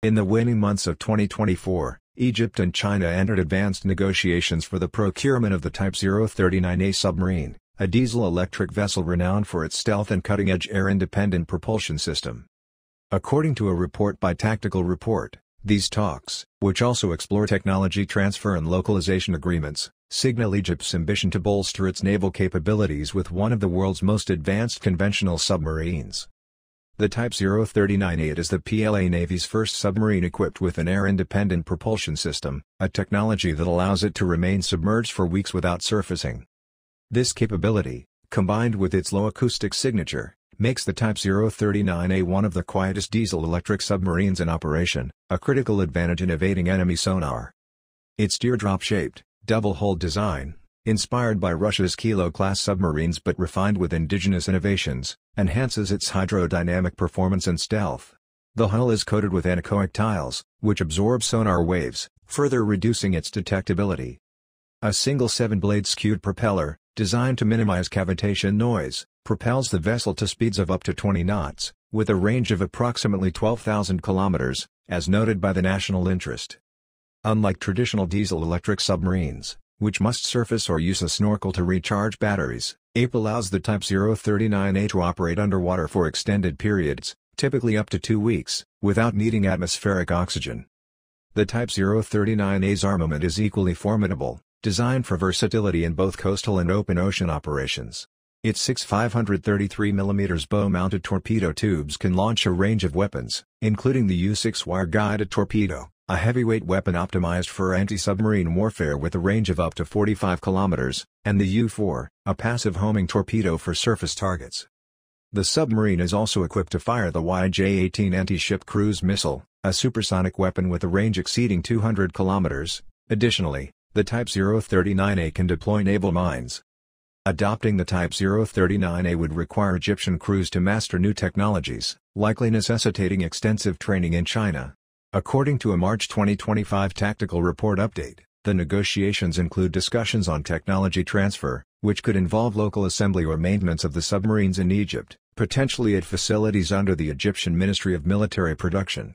In the waning months of 2024, Egypt and China entered advanced negotiations for the procurement of the Type 039A submarine, a diesel-electric vessel renowned for its stealth and cutting-edge air-independent propulsion system. According to a report by Tactical Report, these talks, which also explore technology transfer and localization agreements, signal Egypt's ambition to bolster its naval capabilities with one of the world's most advanced conventional submarines. The Type 039A is the PLA Navy's first submarine equipped with an air-independent propulsion system, a technology that allows it to remain submerged for weeks without surfacing. This capability, combined with its low acoustic signature, makes the Type 039A one of the quietest diesel-electric submarines in operation, a critical advantage in evading enemy sonar. Its teardrop-shaped, double-hulled design, inspired by Russia's Kilo-class submarines but refined with indigenous innovations, enhances its hydrodynamic performance and stealth. The hull is coated with anechoic tiles, which absorb sonar waves, further reducing its detectability. A single seven-blade skewed propeller, designed to minimize cavitation noise, propels the vessel to speeds of up to 20 knots, with a range of approximately 12,000 kilometers, as noted by the national interest. Unlike traditional diesel-electric submarines, which must surface or use a snorkel to recharge batteries, AIP allows the Type 039A to operate underwater for extended periods, typically up to two weeks, without needing atmospheric oxygen. The Type 039A's armament is equally formidable, designed for versatility in both coastal and open ocean operations. Its six 533mm bow-mounted torpedo tubes can launch a range of weapons, including the Yu-6 wire-guided torpedo, a heavyweight weapon optimized for anti-submarine warfare with a range of up to 45 kilometers, and the Yu-4, a passive homing torpedo for surface targets. The submarine is also equipped to fire the YJ-18 anti-ship cruise missile, a supersonic weapon with a range exceeding 200 kilometers. Additionally, the Type 039A can deploy naval mines. Adopting the Type 039A would require Egyptian crews to master new technologies, likely necessitating extensive training in China. According to a March 2025 tactical report update, the negotiations include discussions on technology transfer, which could involve local assembly or maintenance of the submarines in Egypt, potentially at facilities under the Egyptian Ministry of Military Production.